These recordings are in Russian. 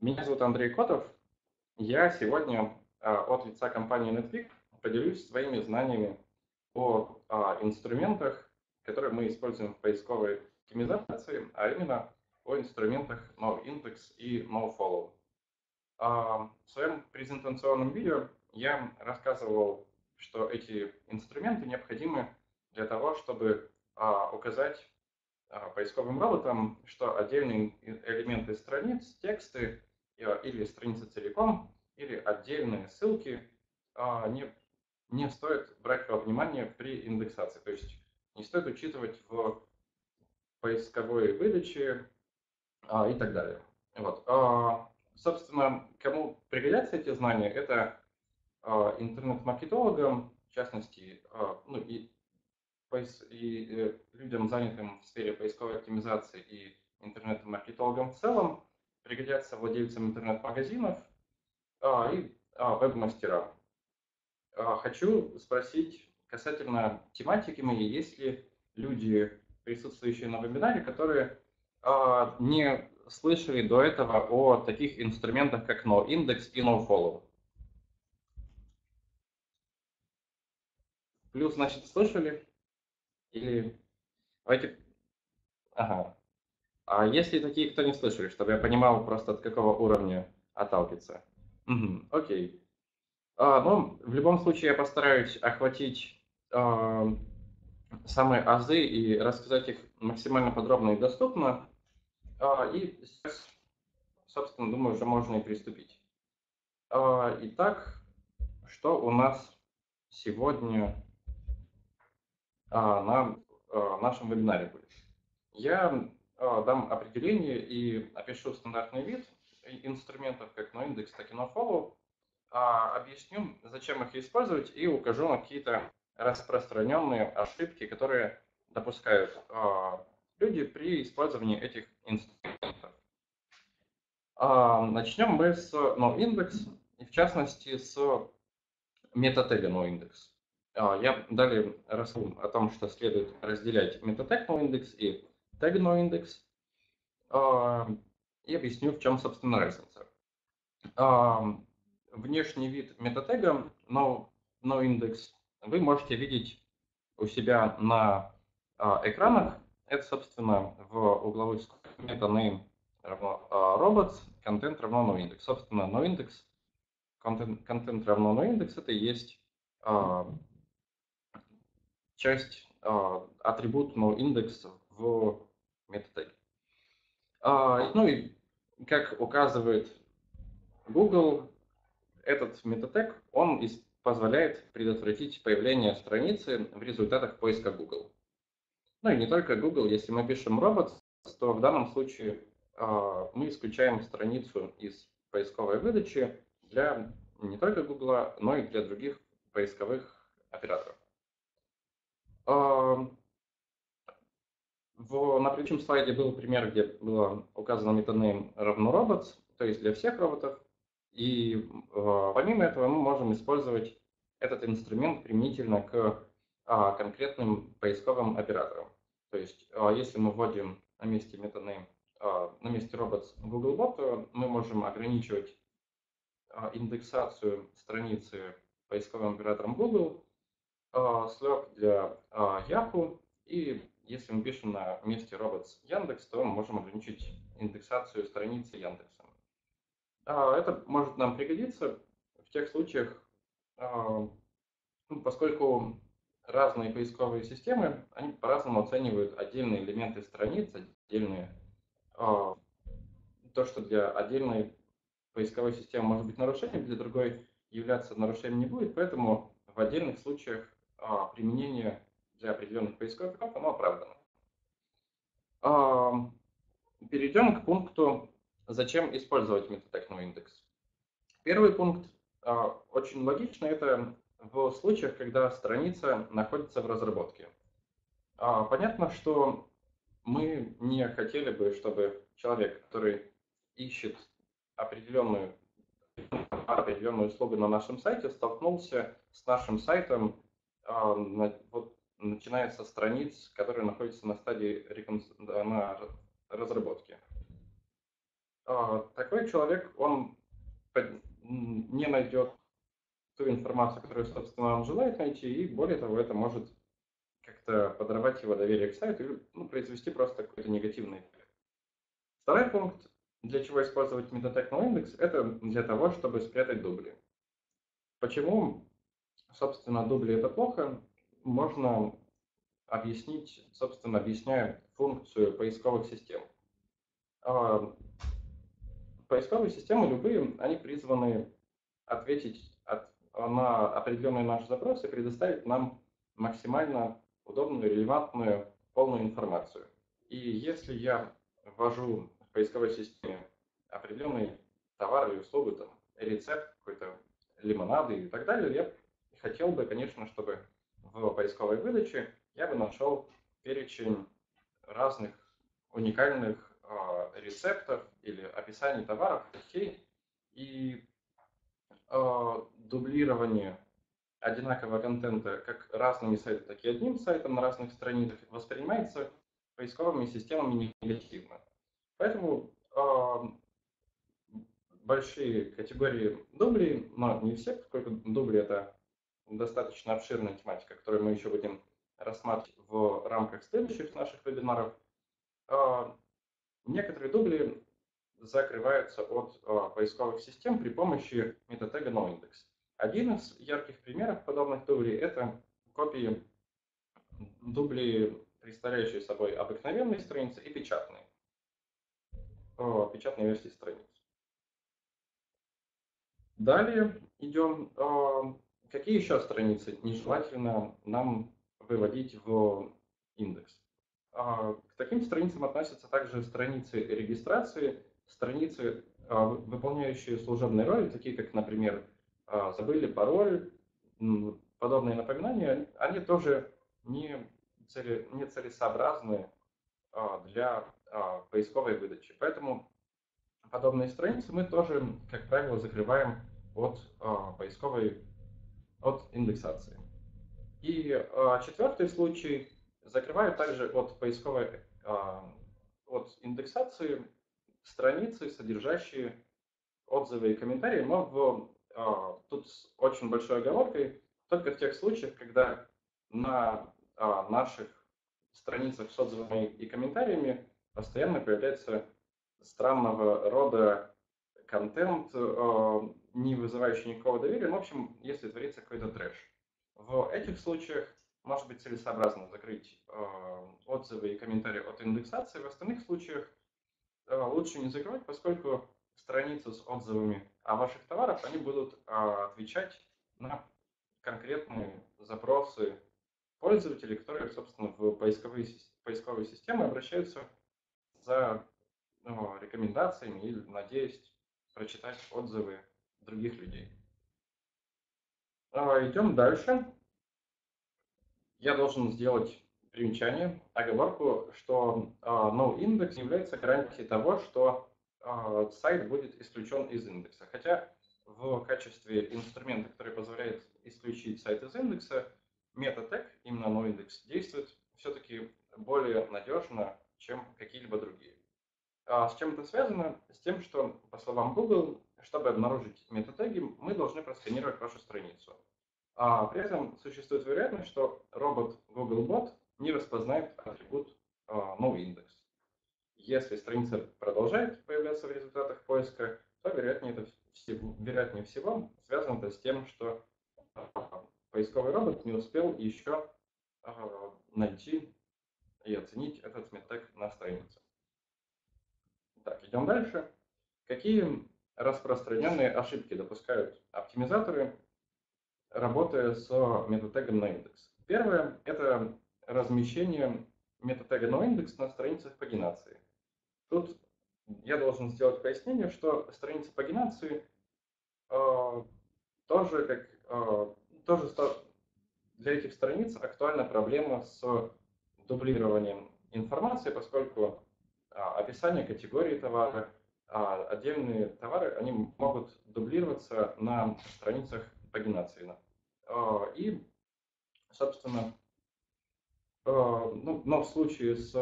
Меня зовут Андрей Котов. Я сегодня от лица компании NetVig поделюсь своими знаниями о инструментах, которые мы используем в поисковой оптимизации, а именно о инструментах NoIndex и NoFollow. В своем презентационном видео я рассказывал, что эти инструменты необходимы для того, чтобы указать поисковым роботам, что отдельные элементы страниц, тексты или страницы целиком, или отдельные ссылки не, не стоит брать во внимание при индексации. То есть не стоит учитывать в поисковой выдаче а, и так далее. Вот. А, собственно, кому пригодятся эти знания, это а, интернет-маркетологам, в частности, а, ну, и, и э, людям, занятым в сфере поисковой оптимизации и интернет-маркетологам в целом, пригодятся владельцам интернет-магазинов а, и а, веб-мастерам. А, хочу спросить касательно тематики моей, есть ли люди, присутствующие на вебинаре, которые а, не слышали до этого о таких инструментах, как NoIndex и NoFollow? Плюс, значит, слышали? Или давайте... Ага. А есть ли такие, кто не слышали, чтобы я понимал просто от какого уровня отталкиваться? Угу, окей. А, ну, в любом случае я постараюсь охватить а, самые азы и рассказать их максимально подробно и доступно. А, и сейчас, собственно, думаю, уже можно и приступить. А, итак, что у нас сегодня на нашем вебинаре будет? Я дам определение и опишу стандартный вид инструментов, как NoIndex, так и NoFollow, объясню, зачем их использовать и укажу на какие-то распространенные ошибки, которые допускают э, люди при использовании этих инструментов. Э, начнем мы с noindex, и в частности с метатега noindex. Э, я далее расскажу о том, что следует разделять метатег noindex и тег noindex, э, и объясню, в чем, собственно, разница. Э, внешний вид метатега no, noindex вы можете видеть у себя на а, экранах. Это, собственно, в угловой скобке meta равно а, robots, контент равно noindex. Собственно, noindex, контент, контент равно noindex, это и есть а, часть, а, атрибут noindex в метатеге. А, ну и как указывает Google, этот метатег, он позволяет предотвратить появление страницы в результатах поиска Google. Ну и не только Google, если мы пишем робот, то в данном случае э, мы исключаем страницу из поисковой выдачи для не только Google, но и для других поисковых операторов. Э, в, на предыдущем слайде был пример, где было указано метанейм равно robots, то есть для всех роботов, и э, помимо этого мы можем использовать этот инструмент применительно к а, конкретным поисковым операторам. То есть, а, если мы вводим на месте metaname, а, на месте robots Googlebot, то мы можем ограничивать а, индексацию страницы поисковым оператором Google, а, слег для а, Yahoo, и если мы пишем на месте robots Яндекс, то мы можем ограничить индексацию страницы Яндекса. А, это может нам пригодиться в тех случаях, а, ну, поскольку разные поисковые системы, они по-разному оценивают отдельные элементы страниц, отдельные, а, то, что для отдельной поисковой системы может быть нарушением, для другой являться нарушением не будет, поэтому в отдельных случаях применение для определенных поисковых кнопок оно оправдано. Перейдем к пункту Зачем использовать метатехно индекс? Первый пункт а, очень логично, это в случаях, когда страница находится в разработке. А, понятно, что мы не хотели бы, чтобы человек, который ищет определенную, определенную услугу на нашем сайте, столкнулся с нашим сайтом, а, вот, начиная со страниц, которые находятся на стадии на разработки. такой человек, он не найдет ту информацию, которую, собственно, он желает найти, и более того, это может как-то подорвать его доверие к сайту или ну, произвести просто какой-то негативный эффект. Второй пункт, для чего использовать Metatek NoIndex, это для того, чтобы спрятать дубли. Почему, собственно, дубли это плохо, можно объяснить, собственно, объясняя функцию поисковых систем. А, поисковые системы любые, они призваны ответить от, на определенные наши запросы предоставить нам максимально удобную, релевантную, полную информацию. И если я ввожу в поисковой системе определенный товар или услугу, там, рецепт какой-то лимонады и так далее, я хотел бы, конечно, чтобы в поисковой выдаче я бы нашел перечень разных уникальных э, рецептов или описаний товаров, вещей, и э, дублирование одинакового контента как разными сайтами, так и одним сайтом на разных страницах воспринимается поисковыми системами негативно. Поэтому э, большие категории дублей, но не все, поскольку дубли это достаточно обширная тематика, которую мы еще будем рассматривать в рамках следующих наших вебинаров. Э, некоторые дубли закрываются от э, поисковых систем при помощи метатега noindex. Один из ярких примеров подобных дублей – это копии дубли, представляющие собой обыкновенные страницы и печатные, печатные версии страниц. Далее идем, какие еще страницы нежелательно нам выводить в индекс. К таким страницам относятся также страницы регистрации, страницы, выполняющие служебные роли, такие как, например, а, забыли пароль, подобные напоминания, они тоже не, цели, не целесообразны а, для а, поисковой выдачи. Поэтому подобные страницы мы тоже, как правило, закрываем от поисковой, от индексации. И четвертый случай закрываю также от поисковой, от индексации страницы, содержащие отзывы и комментарии, но в а, тут с очень большой оговоркой, только в тех случаях, когда на а, наших страницах с отзывами и комментариями постоянно появляется странного рода контент, а, не вызывающий никакого доверия, ну, в общем, если творится какой-то трэш. В этих случаях может быть целесообразно закрыть отзывы и комментарии от индексации, в остальных случаях лучше не закрывать, поскольку страницу с отзывами о ваших товарах, они будут а, отвечать на конкретные запросы пользователей, которые, собственно, в поисковые, поисковые системы обращаются за ну, рекомендациями или, надеясь, прочитать отзывы других людей. А, идем дальше. Я должен сделать примечание, оговорку, что uh, noindex является гарантией того, что а, сайт будет исключен из индекса. Хотя в качестве инструмента, который позволяет исключить сайт из индекса, MetaTag, именно NoIndex, действует все-таки более надежно, чем какие-либо другие. А с чем это связано? С тем, что, по словам Google, чтобы обнаружить метатеги, мы должны просканировать вашу страницу. А при этом существует вероятность, что робот Googlebot не распознает атрибут а, noindex. Если страница продолжает появляться в результатах поиска, то вероятнее, это всего, вероятнее всего связано это с тем, что а, поисковый робот не успел еще найти и оценить этот метег на странице. Так, идем дальше. Какие распространенные ошибки допускают оптимизаторы, работая с метатегом индекс? Первое – это размещение метатега индекс на страницах пагинации. Тут я должен сделать пояснение, что страница пагинации э, тоже, как, э, тоже для этих страниц актуальна проблема с дублированием информации, поскольку описание категории товара, э, отдельные товары, они могут дублироваться на страницах пагинации. Э, и, собственно, ну, но в случае с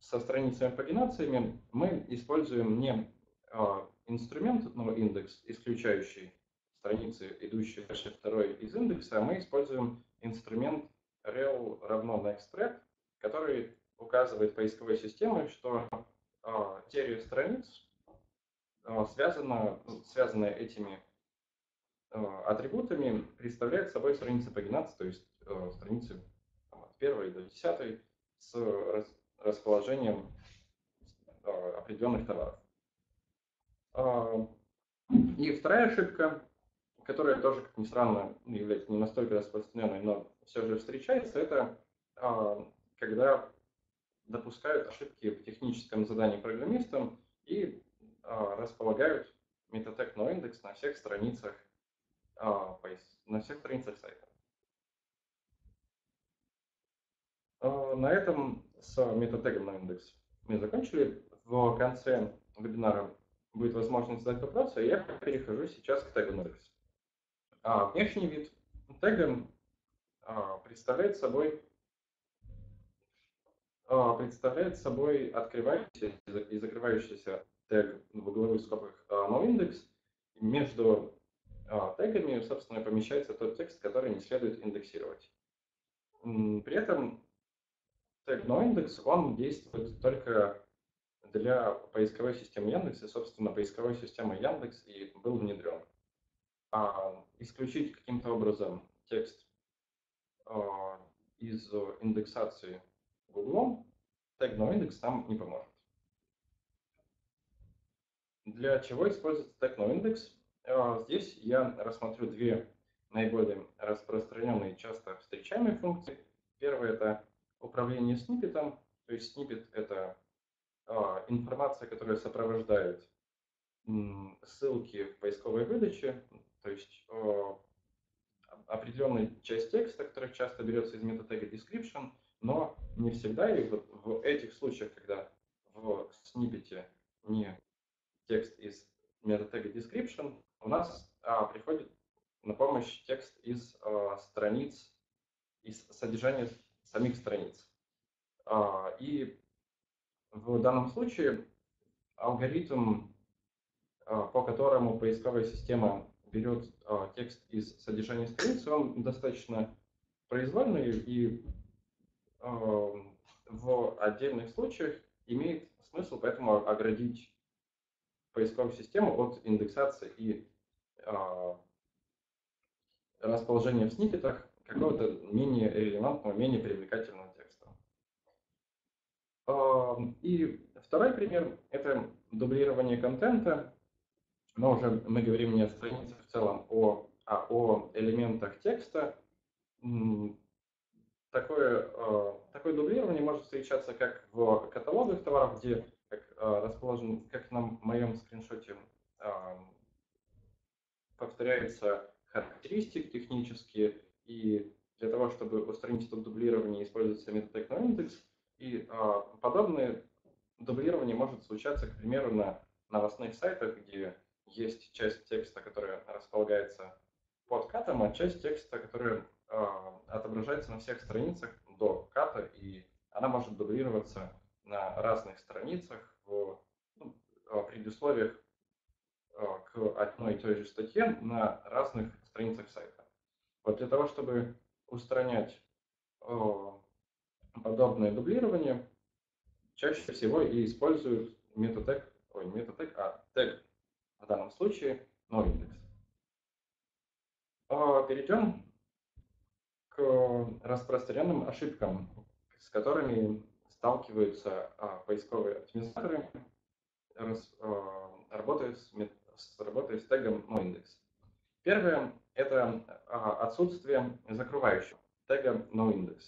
со страницами пагинациями мы используем не инструмент noIndex, исключающий страницы, идущие дальше второй из индекса, мы используем инструмент rel равно nextThread, который указывает поисковой системе, что э, серия страниц э, связана, связанная этими э, атрибутами, представляет собой страницы пагинации, то есть э, страницы там, от первой до десятой с рас, расположением э, определенных товаров. Э, и вторая ошибка которая тоже, как ни странно, является не настолько распространенной, но все же встречается, это а, когда допускают ошибки в техническом задании программистам и а, располагают метатег noindex на всех страницах а, на всех страницах сайта. На этом с метатегом noindex мы закончили. В конце вебинара будет возможность задать вопросы, и я перехожу сейчас к тегу noindex. А внешний вид тега а, представляет собой а, представляет собой открывающийся и закрывающийся тег в угловых скобках noindex. Между тегами, собственно, помещается тот текст, который не следует индексировать. При этом тег noindex, он действует только для поисковой системы Яндекс, и, собственно, поисковой системы Яндекс и был внедрен а, исключить каким-то образом текст а, из индексации Google, тег noindex нам не поможет. Для чего используется тег noindex? А, здесь я рассмотрю две наиболее распространенные, часто встречаемые функции. Первая – это управление сниппетом, то есть сниппет – это а, информация, которая сопровождает ссылки в поисковой выдаче, то есть э, определенная часть текста, которая часто берется из метатега description, но не всегда, и вот в этих случаях, когда в сниппете не текст из метатега description, у нас а, приходит на помощь текст из а, страниц, из содержания самих страниц. А, и в данном случае алгоритм, а, по которому поисковая система берет а, текст из содержания страницы, он достаточно произвольный и в отдельных случаях имеет смысл поэтому оградить поисковую систему от индексации и а, расположения в сниппетах какого-то менее релевантного, менее привлекательного текста. А, и второй пример – это дублирование контента но уже мы говорим не о странице в целом, о, а о элементах текста. Такое, э, такое дублирование может встречаться как в каталогах товаров, где как, э, расположен, как на моем скриншоте, повторяются характеристики технические, и для того, чтобы устранить это дублирование, используется метод TechnoIndex, и э, подобное дублирование может случаться, к примеру, на новостных сайтах, где есть часть текста, которая располагается под катом, а часть текста, которая отображается на всех страницах до ката, и она может дублироваться на разных страницах в ну, предусловиях э, к одной и той же статье на разных страницах сайта. Вот для того, чтобы устранять э, подобное дублирование, чаще всего и используют метод тег, ой, не метод тег, а тег в данном случае noIndex. А, перейдем распространенным ошибкам, с которыми сталкиваются а, поисковые оптимизаторы, а, работая с, работая с тегом noIndex. Первое – это отсутствие закрывающего тега noIndex.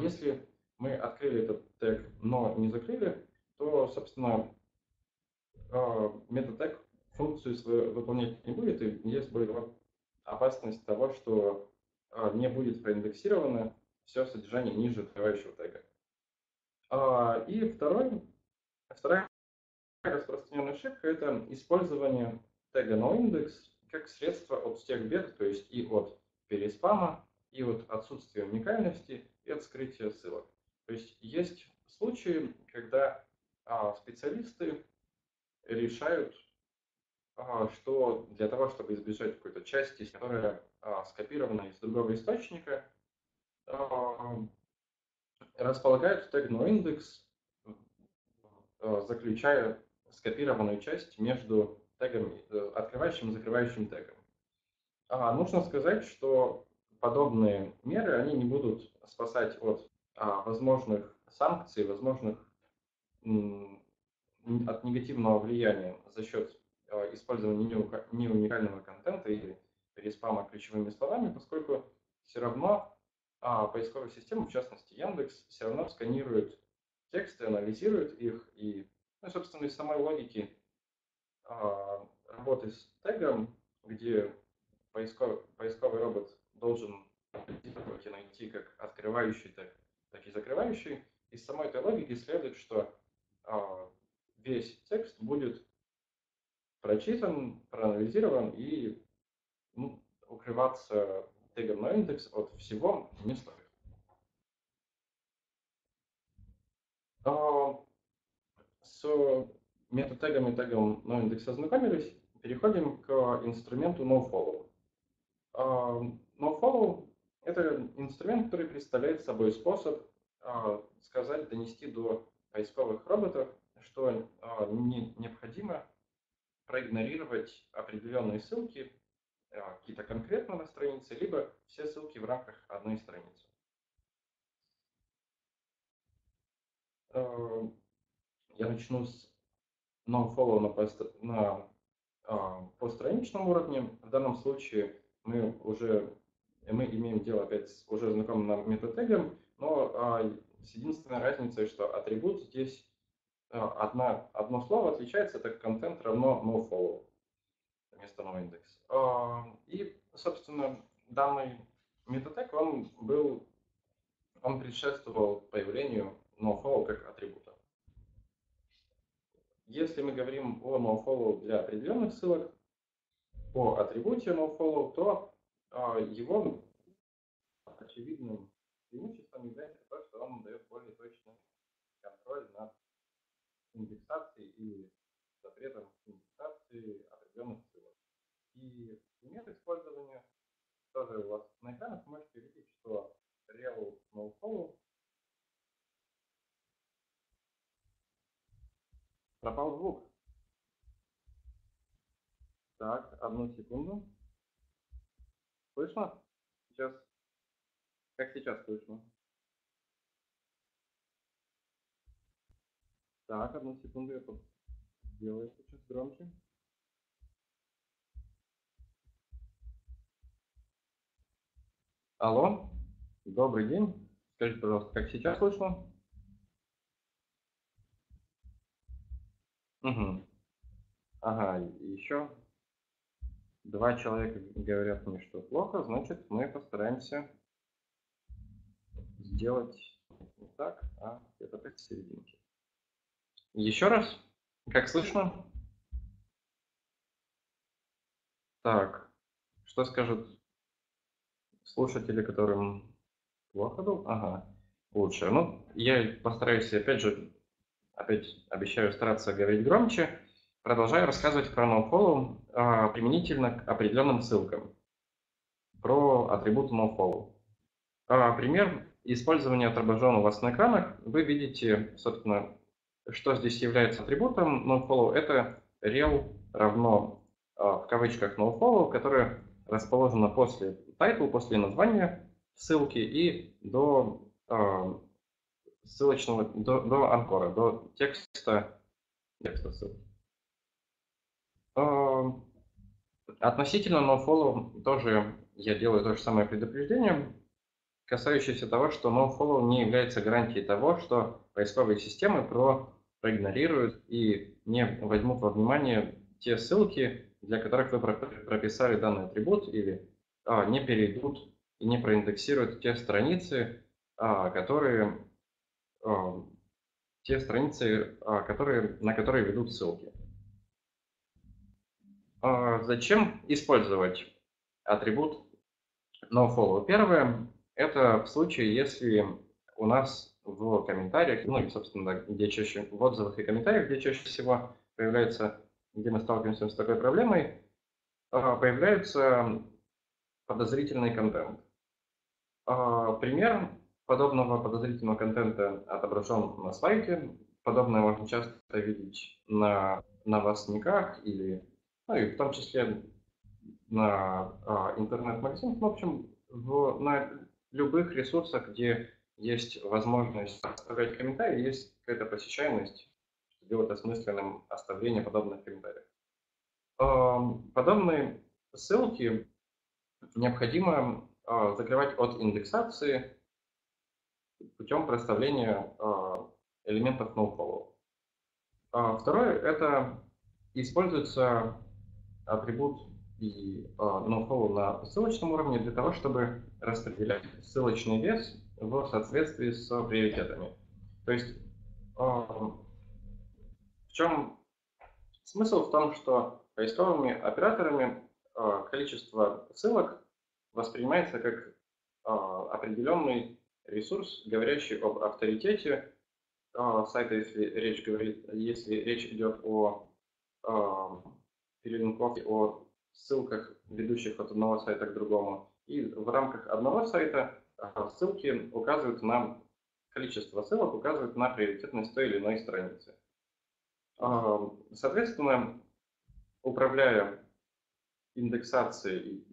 Если мы открыли этот тег, но не закрыли, то, собственно, а, метатег функцию свою выполнять не будет, и есть будет опасность того, что а, не будет проиндексировано все содержание ниже открывающего тега. А, и второй, вторая распространенная ошибка – это использование тега noindex как средство от всех бед, то есть и от переспама, и от отсутствия уникальности, и от скрытия ссылок. То есть есть случаи, когда специалисты решают, а, что для того, чтобы избежать какой-то части, которая а, скопирована из другого источника, располагают тег noindex, заключая скопированную часть между тегами, э, открывающим и закрывающим тегом. А, нужно сказать, что подобные меры, они не будут спасать от а, возможных санкций, возможных от негативного влияния за счет а, использования не уникального контента или переспама ключевыми словами, поскольку все равно а, поисковая система, в частности Яндекс, все равно сканирует тексты, анализирует их и, ну, собственно, из самой логики а, работы с тегом, где поисковый, поисковый робот должен найти как открывающий тег, так и закрывающий, из самой этой логики следует, что а, весь текст будет прочитан, проанализирован и ну, укрываться тегом на индекс от всего не стоит. А, с метатегом и тегом noindex ознакомились, переходим к инструменту nofollow. А, nofollow – это инструмент, который представляет собой способ а, сказать, донести до поисковых роботов, что не, необходимо проигнорировать определенные ссылки, какие-то конкретно на странице, либо все ссылки в рамках одной страницы. Я начну с nofollow на, пост, на а, постраничном уровне. В данном случае мы уже мы имеем дело опять с уже знакомым нам метатегом, но а, с единственной разницей, что атрибут здесь а, одна, одно слово отличается, так контент равно nofollow вместо noindex. А, и, собственно, данный метатег, он был, он предшествовал появлению nofollow как атрибута. Если мы говорим о nofollow для определенных ссылок, по атрибуте nofollow, то а, его очевидным преимуществом является то, что он дает более точный контроль над индексацией и запретом индексации определенных. И пример использования тоже у вас на экранах можете видеть, что rel nofollow Пропал звук. Так, одну секунду. Слышно? Сейчас. Как сейчас слышно? Так, одну секунду я сделаю сейчас громче. Алло, добрый день. Скажите, пожалуйста, как сейчас слышно? Угу. Ага, еще два человека говорят мне, что плохо, значит, мы постараемся сделать не так, а где-то посерединке. Еще раз, как слышно? Так, что скажут слушатели, которым плохо был? Ага, лучше. Ну, я постараюсь, опять же, опять обещаю стараться говорить громче, продолжаю рассказывать про nofollow а, применительно к определенным ссылкам, про атрибут nofollow. А, пример использования отображен у вас на экранах. Вы видите, собственно, что здесь является атрибутом nofollow. Это rel равно а, в кавычках nofollow, которое расположено после title, после названия ссылки и до а, ссылочного, до, до анкора, до текста, текста ссылки. А, относительно nofollow тоже я делаю то же самое предупреждение, касающееся того, что nofollow не является гарантией того, что поисковые системы про, проигнорируют и не возьмут во внимание те ссылки, для которых вы прописали данный атрибут, или а, не перейдут и не проиндексируют те страницы, а, которые те страницы, а, которые, на которые ведут ссылки. А, зачем использовать атрибут nofollow? Первое, это в случае, если у нас в комментариях, ну и, собственно, где чаще, в отзывах и комментариях, где чаще всего появляется, где мы сталкиваемся с такой проблемой, появляется подозрительный контент. Пример подобного подозрительного контента отображен на сайте. Подобное можно часто видеть на новостниках или, ну и в том числе на а, интернет-магазинах, в общем, в, на любых ресурсах, где есть возможность оставлять комментарии, есть какая-то посещаемость, делать осмысленным оставление подобных комментариев. Подобные ссылки необходимо а, закрывать от индексации путем проставления а, элементов nofollow. Второе – это используется атрибут и nofollow на ссылочном уровне для того, чтобы распределять ссылочный вес в соответствии с приоритетами. То есть чем смысл в том, что поисковыми операторами количество ссылок воспринимается как определенный ресурс, говорящий об авторитете сайта, если речь, говорит, если речь идет о перелинковке, о ссылках, ведущих от одного сайта к другому. И в рамках одного сайта ссылки указывают на количество ссылок, указывают на приоритетность той или иной страницы. А, соответственно, управляя индексацией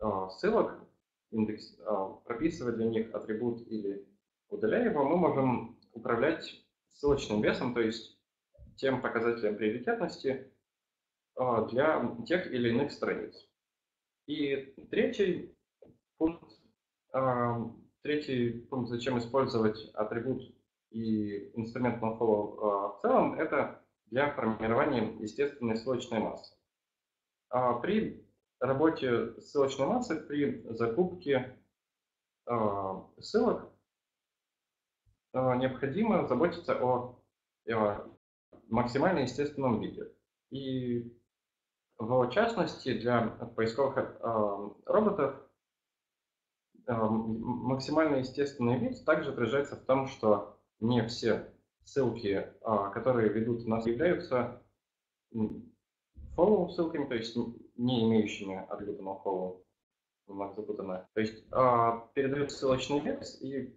а, ссылок, индекс, прописывая для них атрибут или удаляя его, мы можем управлять ссылочным весом, то есть тем показателем приоритетности, а, для тех или иных страниц. И третий пункт, а, третий пункт, зачем использовать атрибут и инструмент nofollow а, в целом, это для формирования естественной ссылочной массы. При работе ссылочной массой, при закупке ссылок необходимо заботиться о максимально естественном виде. И в частности, для поисковых роботов максимально естественный вид также отражается в том, что не все ссылки, э, которые ведут нас, являются follow ссылками, то есть не имеющими атрибута follow. Немного запутанно. То есть передают ссылочный вес и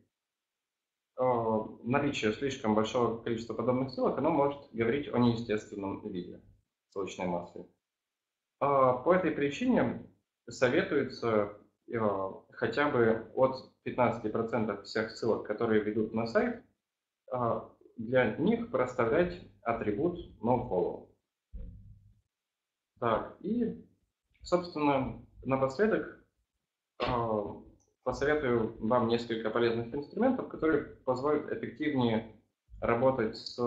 наличие слишком большого количества подобных ссылок, оно может говорить о неестественном виде ссылочной массы. А, по этой причине советуется хотя бы от 15% всех ссылок, которые ведут на сайт, а, для них проставлять атрибут nofollow. Так, и, собственно, напоследок а, посоветую вам несколько полезных инструментов, которые позволят эффективнее работать с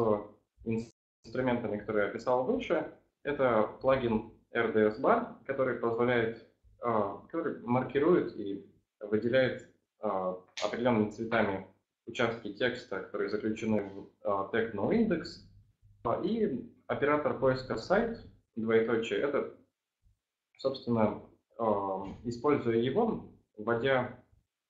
инструментами, которые я описал выше. Это плагин RDS бар, который позволяет, а, который маркирует и выделяет а, определенными цветами участки текста, которые заключены в а, тег noindex. И оператор поиска сайт, двоеточие, это, собственно, используя его, вводя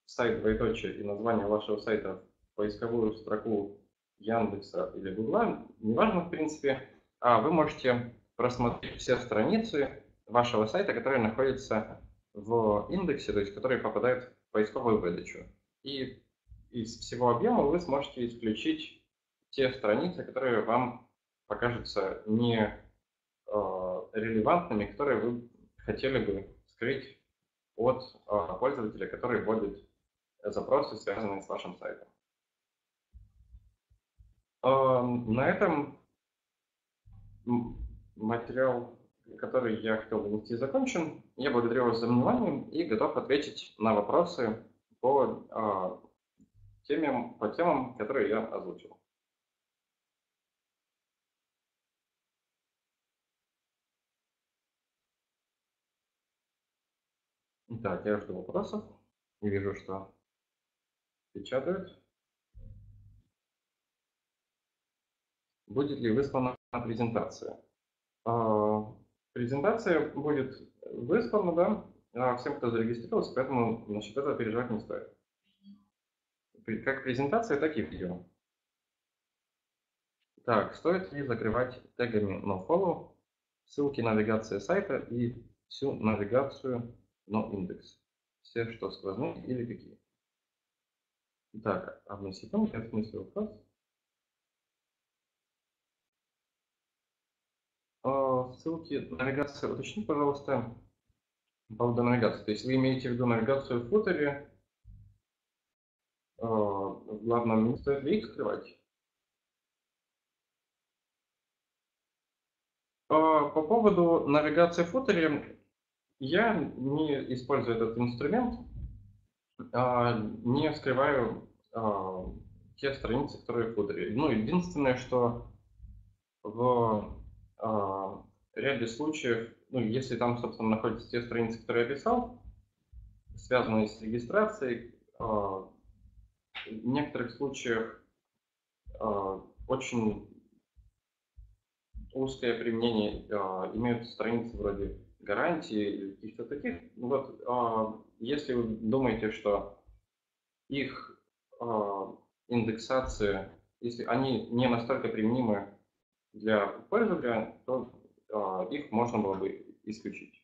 сайт двоеточие и название вашего сайта в поисковую строку Яндекса или Гугла, неважно в принципе, вы можете просмотреть все страницы вашего сайта, которые находятся в индексе, то есть которые попадают в поисковую выдачу. И из всего объема вы сможете исключить те страницы, которые вам покажутся не э, релевантными, которые вы хотели бы скрыть от э, пользователя, который вводит запросы, связанные с вашим сайтом. Э, на этом материал, который я хотел донести, закончен. Я благодарю вас за внимание и готов ответить на вопросы по, темам, по темам, которые я озвучил. Так, я жду вопросов. Не вижу, что печатают. Будет ли выслана презентация? А, презентация будет выслана, да, а, всем, кто зарегистрировался, поэтому насчет этого переживать не стоит. Как презентация, так и видео. Так, стоит ли закрывать тегами nofollow ссылки навигации сайта и всю навигацию noindex? Все, что сквозные или какие? Так, одну секунду, я смысле вопрос. А, ссылки навигации, уточни, пожалуйста, по поводу навигации. То есть вы имеете в виду навигацию в футере, стоит ли их скрывать? А, по поводу навигации в футере, я не использую этот инструмент, не скрываю те страницы, которые в футере. Ну, единственное, что в ряде случаев, ну, если там, собственно, находятся те страницы, которые я описал, связанные с регистрацией, в некоторых случаях очень узкое применение имеют страницы вроде гарантии или каких-то таких. Вот, если вы думаете, что их индексация, если они не настолько применимы для пользователя, то а, их можно было бы исключить.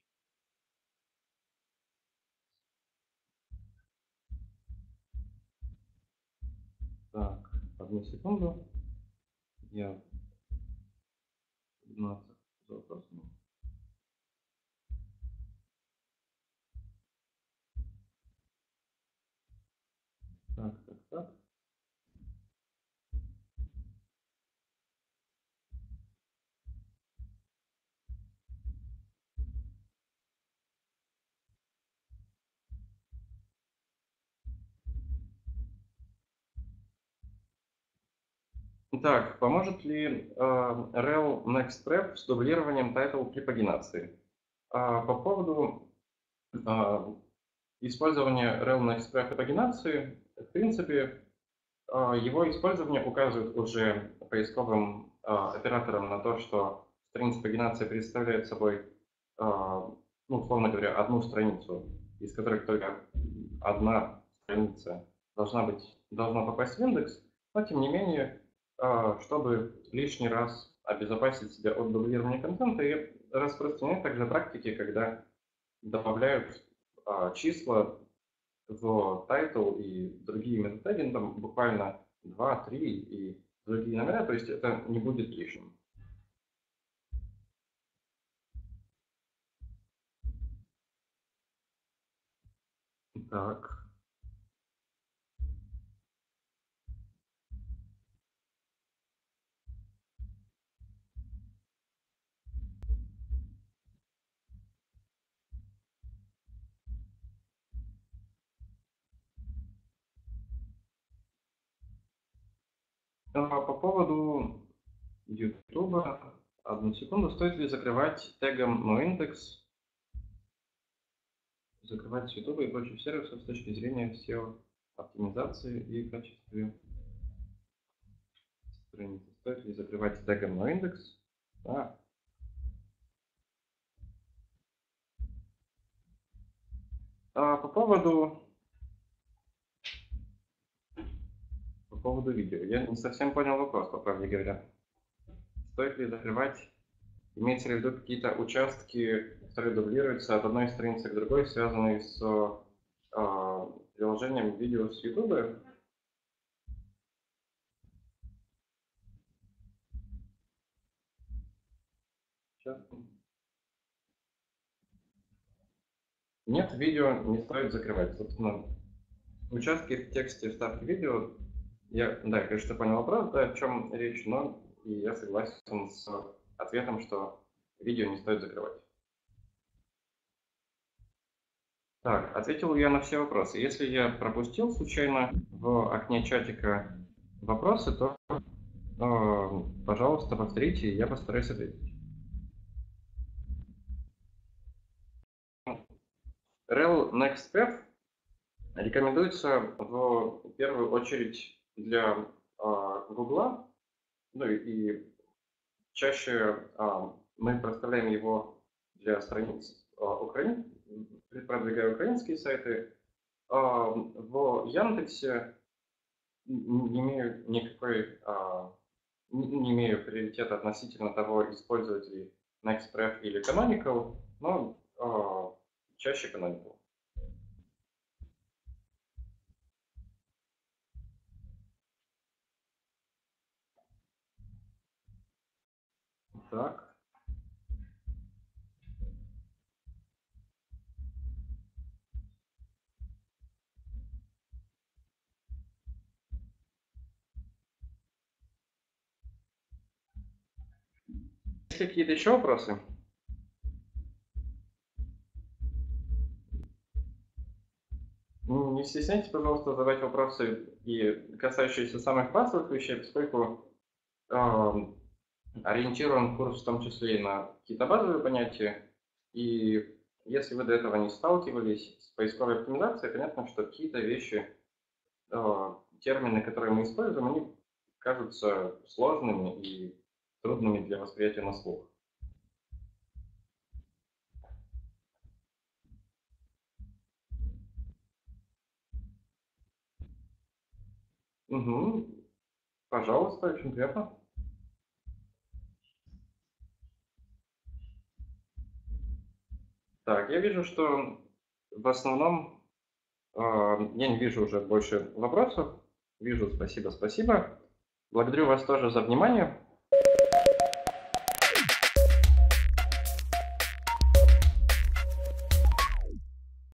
Так, одну секунду. Я 15 за вопросом. Так, так, так. Так, поможет ли э, rel nextprep с дублированием title при пагинации? А, по поводу э, использования rel nextprep при пагинации, в принципе, э, его использование указывает уже поисковым операторам на то, что страница пагинации представляет собой, ну, условно говоря, одну страницу, из которых только одна страница должна быть, должна попасть в индекс, но тем не менее а, чтобы лишний раз обезопасить себя от дублирования контента и распространять также практики, когда добавляют а, числа в title и другие метатаги, ну, там буквально 2, 3 и другие номера, то есть это не будет лишним. Так. По поводу YouTube, одну секунду, стоит ли закрывать тегом noindex, закрывать с YouTube и прочих сервисов с точки зрения SEO оптимизации и качестве страницы. Стоит ли закрывать тегом noindex? Да. А по поводу поводу видео. Я не совсем понял вопрос, по правде говоря. Стоит ли закрывать, имеется ли в виду какие-то участки, которые дублируются от одной страницы к другой, связанные с э, приложением видео с YouTube? Нет, видео не стоит закрывать. Собственно, участки в тексте вставки видео я, да, конечно, понял вопрос, да, о чем речь, но и я согласен с ответом, что видео не стоит закрывать. Так, ответил я на все вопросы. Если я пропустил случайно в окне чатика вопросы, то, э, пожалуйста, повторите, и я постараюсь ответить. Rel Next рекомендуется в первую очередь для Гугла, ну и чаще а, мы представляем его для страниц а, Украины, продвигая украинские сайты. А, в Яндексе не имею никакой, не имею приоритета относительно того, использовать ли NextPref или Canonical, но а, чаще Canonical. Так. Есть какие-то еще вопросы? Ну, не стесняйтесь, пожалуйста, задавать вопросы и касающиеся самых базовых вещей, поскольку э, ориентирован курс в том числе и на какие-то базовые понятия. И если вы до этого не сталкивались с поисковой оптимизацией, понятно, что какие-то вещи, э, термины, которые мы используем, они кажутся сложными и трудными для восприятия на слух. Угу. Пожалуйста, очень приятно. Так, я вижу, что в основном э, я не вижу уже больше вопросов. Вижу, спасибо, спасибо. Благодарю вас тоже за внимание.